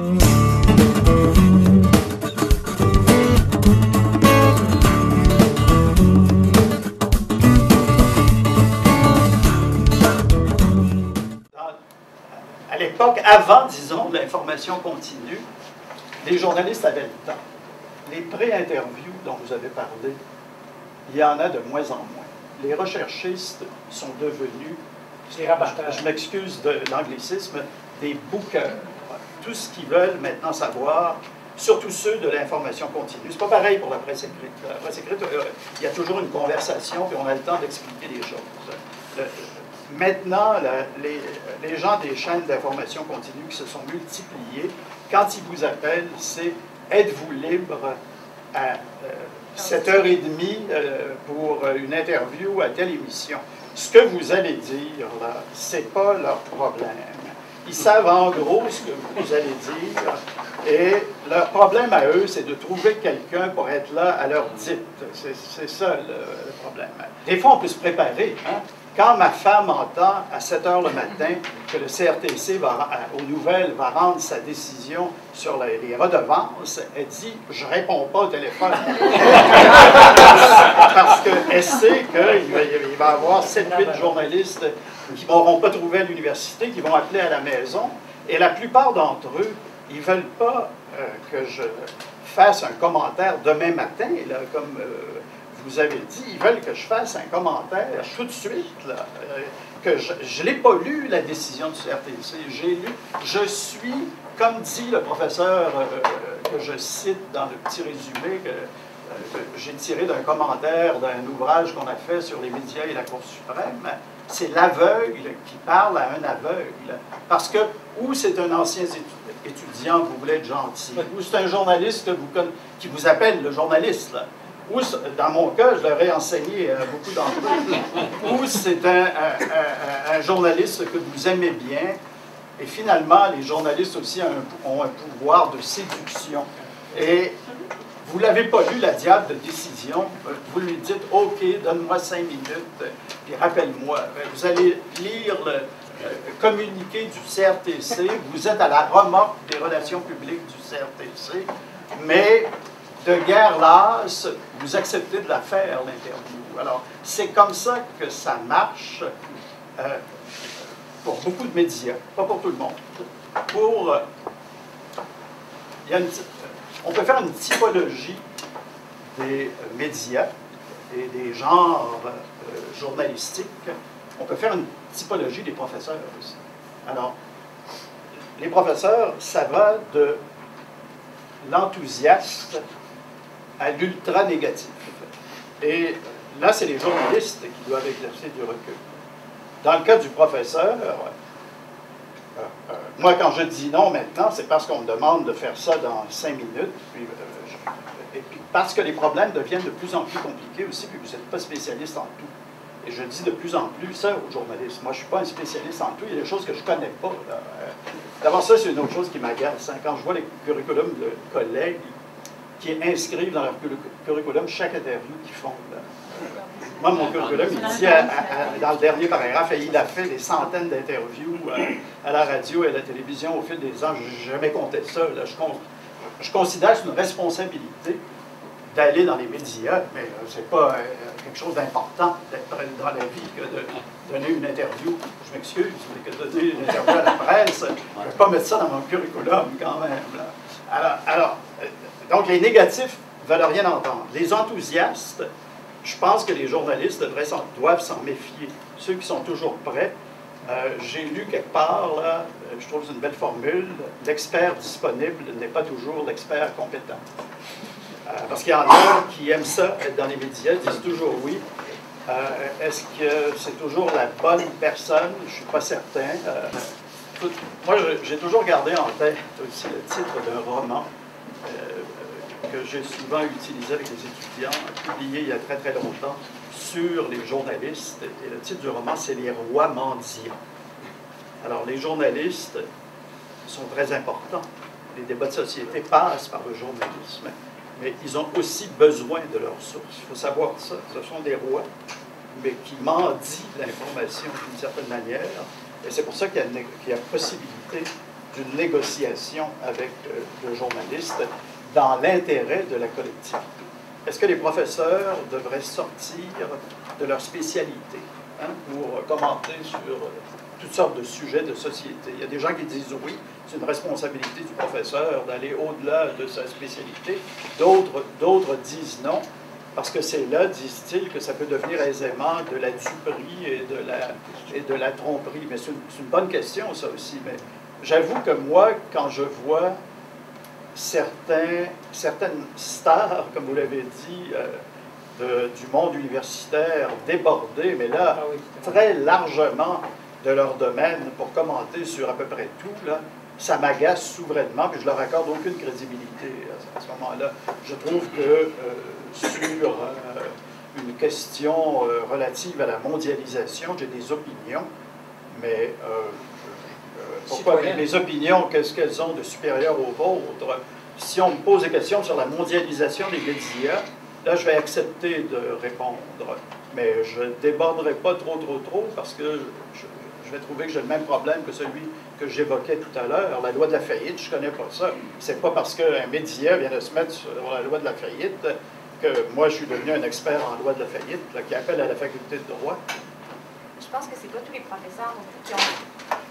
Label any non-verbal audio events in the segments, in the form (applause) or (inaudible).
À l'époque, avant, disons, l'information continue, les journalistes avaient le temps. Les pré-interviews dont vous avez parlé, il y en a de moins en moins. Les recherchistes sont devenus, je m'excuse de l'anglicisme, des bookers. Tout ce qu'ils veulent maintenant savoir, surtout ceux de l'information continue. C'est pas pareil pour la presse écrite. La presse écrite, euh, il y a toujours une conversation, puis on a le temps d'expliquer les choses. maintenant, les, gens des chaînes d'information continue qui se sont multipliés, quand ils vous appellent, c'est êtes-vous libre à 7h30 euh, pour une interview à telle émission. Ce que vous allez dire, là, c'est pas leur problème. Ils savent en gros ce que vous allez dire. Et leur problème à eux, c'est de trouver quelqu'un pour être là à leur dite. C'est ça le, problème. Des fois, on peut se préparer. Hein? Quand ma femme entend à 7 heures le matin que le CRTC va, aux nouvelles va rendre sa décision sur les, redevances, elle dit Je réponds pas au téléphone. (laughs) Parce qu'elle sait qu'il va, il va y avoir 7-8 journalistes qui n'auront pas trouvé à l'université, qui vont appeler à la maison. Et la plupart d'entre eux, ils ne veulent pas euh, que je fasse un commentaire demain matin, là, comme. Euh, vous avez dit, ils veulent que je fasse un commentaire tout de suite, euh, que je ne l'ai pas lu, la décision du CRTC. J'ai lu, je suis, comme dit le professeur que je cite dans le petit résumé que, j'ai tiré d'un commentaire d'un ouvrage qu'on a fait sur les médias et la Cour suprême, c'est l'aveugle qui parle à un aveugle. Parce que, ou c'est un ancien étudiant, vous voulez être gentil, ou c'est un journaliste vous, qui vous appelle le journaliste, là. Ou dans mon cas, je l'aurais enseigné à beaucoup d'entre eux, (laughs) ou c'est un, journaliste que vous aimez bien, et finalement, les journalistes aussi ont un pouvoir de séduction. Et vous ne l'avez pas lu, la diable de décision, vous lui dites, OK, donne-moi cinq minutes, puis rappelle-moi. Vous allez lire le communiqué du CRTC, vous êtes à la remorque des relations publiques du CRTC, mais de guerre lasse, vous acceptez de la faire, l'interview. Alors, c'est comme ça que ça marche euh, pour beaucoup de médias, pas pour tout le monde. Pour, euh, on peut faire une typologie des médias et des genres euh, journalistiques. On peut faire une typologie des professeurs aussi. Alors, les professeurs, ça va de l'enthousiaste à l'ultra négatif. Et là, c'est les journalistes qui doivent exercer du recul. Dans le cas du professeur, euh, euh, moi, quand je dis non maintenant, c'est parce qu'on me demande de faire ça dans cinq minutes. Euh, et puis parce que les problèmes deviennent de plus en plus compliqués aussi, puis vous n'êtes pas spécialiste en tout. Et je dis de plus en plus ça aux journalistes. Moi, je ne suis pas un spécialiste en tout. Il y a des choses que je ne connais pas. D'abord, ça, c'est une autre chose qui m'agace. Hein. Quand je vois les curriculums de collègues, qui inscrivent dans leur curriculum chaque interview qu'ils font. Moi, mon curriculum, il dit dans le dernier paragraphe, il a fait des centaines d'interviews euh, à, la radio et à la télévision au fil des ans. Je n'ai jamais compté ça. Je, considère que c'est une responsabilité d'aller dans les médias, mais euh, ce n'est pas euh, quelque chose d'important dans la vie que de donner une interview. Je m'excuse, mais que donner une interview à la presse, je ne vais pas mettre ça dans mon curriculum quand même. Alors, alors donc, les négatifs ne veulent rien entendre. Les enthousiastes, je pense que les journalistes doivent s'en méfier. Ceux qui sont toujours prêts, euh, j'ai lu quelque part, là, euh, je trouve c'est une belle formule, l'expert disponible n'est pas toujours l'expert compétent. Euh, parce qu'il y en a qui aiment ça, être dans les médias, disent toujours oui. Est-ce que c'est toujours la bonne personne? Je ne suis pas certain. moi, j'ai toujours gardé en tête aussi le titre d'un roman que j'ai souvent utilisé avec les étudiants, publié il y a très très longtemps, sur les journalistes. Et le titre du roman, c'est Les rois mendiants. Alors, les journalistes sont très importants. Les débats de société passent par le journalisme, mais ils ont aussi besoin de leurs sources. Il faut savoir ça. Ce sont des rois, mais qui mendient l'information d'une certaine manière. Et c'est pour ça qu'il y, a possibilité d'une négociation avec le journaliste dans l'intérêt de la collectivité. Est-ce que les professeurs devraient sortir de leur spécialité hein, pour commenter sur toutes sortes de sujets de société? Il y a des gens qui disent oui, c'est une responsabilité du professeur d'aller au-delà de sa spécialité. D'autres disent non, parce que c'est là, disent-ils, que ça peut devenir aisément de la duperie et de la, et de la tromperie. Mais c'est une, bonne question, ça aussi. Mais j'avoue que moi, quand je vois certains, certaines stars, comme vous l'avez dit, euh, du monde universitaire déborder, mais là, ah très largement de leur domaine pour commenter sur à peu près tout, là, ça m'agace souverainement, puis je leur accorde aucune crédibilité à, ce moment-là. Je trouve que euh, sur euh, une question relative à la mondialisation, j'ai des opinions, mais pourquoi les opinions, qu'est-ce qu'elles ont de supérieur aux vôtres? Si on me pose des questions sur la mondialisation des médias, là, je vais accepter de répondre. Mais je ne déborderai pas trop, trop, trop, parce que je, vais trouver que j'ai le même problème que celui que j'évoquais tout à l'heure. La loi de la faillite, je ne connais pas ça. C'est pas parce qu'un média vient de se mettre sur la loi de la faillite que moi, je suis devenu un expert en loi de la faillite, qui appelle à la faculté de droit. Je pense que c'est pas tous les professeurs qui ont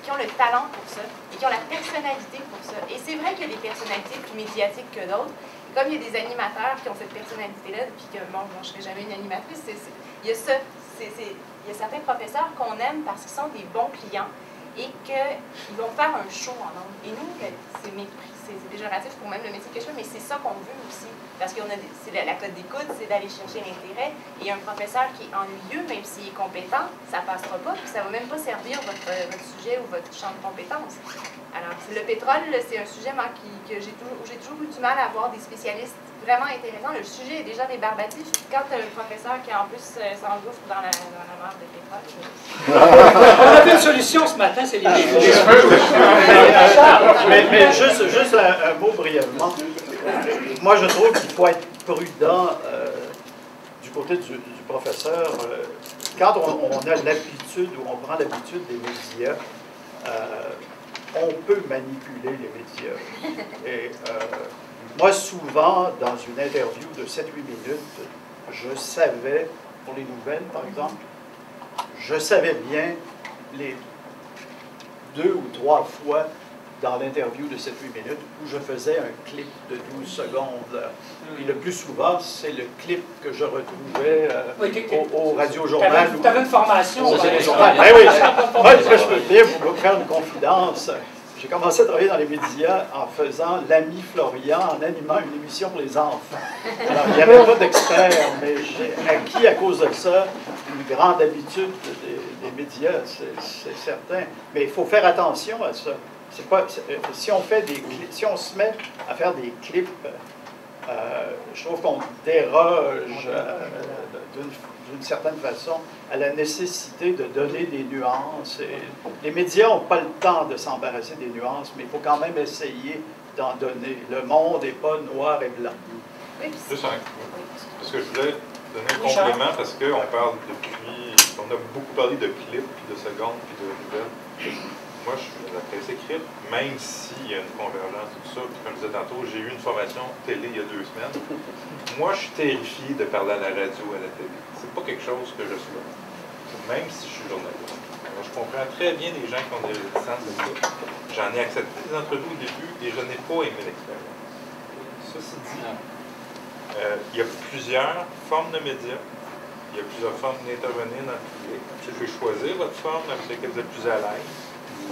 qui ont le talent pour ça et qui ont la personnalité pour ça. Et c'est vrai qu'il y a des personnalités plus médiatiques que d'autres. Comme il y a des animateurs qui ont cette personnalité-là, puis que, bon, je ne serai jamais une animatrice, il y a il y a certains professeurs qu'on aime parce qu'ils sont des bons clients et qu'ils vont faire un show en nombre. Et nous, ben, c'est c'est déjoratif pour même le métier que je fais, mais c'est ça qu'on veut aussi. Parce que la, la code d'écoute, c'est d'aller chercher l'intérêt. Et un professeur qui est ennuyeux, même s'il est compétent, ça ne passera pas, puis ça ne va même pas servir votre, votre, sujet ou votre champ de compétences. Alors, le pétrole, c'est un sujet moi, qui, que j'ai toujours, toujours eu du mal à avoir des spécialistes vraiment intéressants. Le sujet est déjà rébarbatif. Quand tu as un professeur qui, en plus, euh, s'engouffre dans la, dans la mer de pétrole. On a une solution ce matin, c'est les cheveux. mais, mais, juste, juste un, mot brièvement. Moi, je trouve qu'il faut être prudent euh, du côté du, professeur. Euh, quand on, a l'habitude ou on prend l'habitude des médias, euh, on peut manipuler les médias. Et moi, souvent, dans une interview de 7-8 minutes, je savais, pour les nouvelles par exemple, je savais bien les deux ou trois fois dans l'interview de 7-8 minutes où je faisais un clip de 12 secondes. Et le plus souvent, c'est le clip que je retrouvais euh, au, radio-journal. Tu avais, une formation. Au radio-journal. Ben oui, (laughs) moi, je peux bien vous faire une confidence. J'ai commencé à travailler dans les médias en faisant l'ami Florian, en animant une émission pour les enfants. Alors, il n'y avait pas d'experts, mais j'ai acquis à cause de ça une grande habitude des, des médias, c'est certain. Mais il faut faire attention à ça. Pas, euh, si, on fait des, si on se met à faire des clips, euh, je trouve qu'on déroge euh, d'une certaine façon à la nécessité de donner des nuances. les médias n'ont pas le temps de s'embarrasser des nuances, mais il faut quand même essayer d'en donner. Le monde n'est pas noir et blanc. Juste un, parce que je voulais donner un complément parce qu'on parle depuis, on a beaucoup parlé de clips, puis de secondes, puis de nouvelles moi, je suis de la presse écrite, même s'il y a une convergence, tout ça. Puis comme je disais tantôt, j'ai eu une formation télé il y a deux semaines. (laughs) Moi, je suis terrifié de parler à la radio, à la télé. C'est pas quelque chose que je souhaite, même si je suis journaliste. Alors, je comprends très bien les gens qui ont des réticences de ça. J'en ai accepté des entrevues au début et je n'ai pas aimé l'expérience. Ceci dit, euh, il y a plusieurs formes de médias. Il y a plusieurs formes d'intervenir dans le public. Je vais choisir votre forme avec laquelle vous êtes plus à l'aise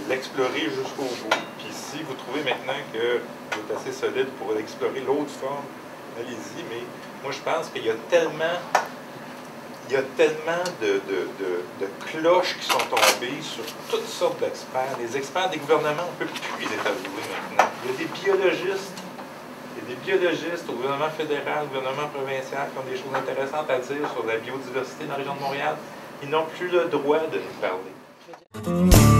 l'explorer jusqu'au bout. Puis si vous trouvez maintenant que vous êtes assez solide pour explorer l'autre forme, allez-y. Mais moi, je pense qu'il y a tellement il y a tellement de, cloches qui sont tombées sur toutes sortes d'experts. Les experts des gouvernements, on ne peut plus les interviewer maintenant. Il y a des biologistes, il y a des biologistes au gouvernement fédéral, au gouvernement provincial qui ont des choses intéressantes à dire sur la biodiversité dans la région de Montréal. Ils n'ont plus le droit de nous parler.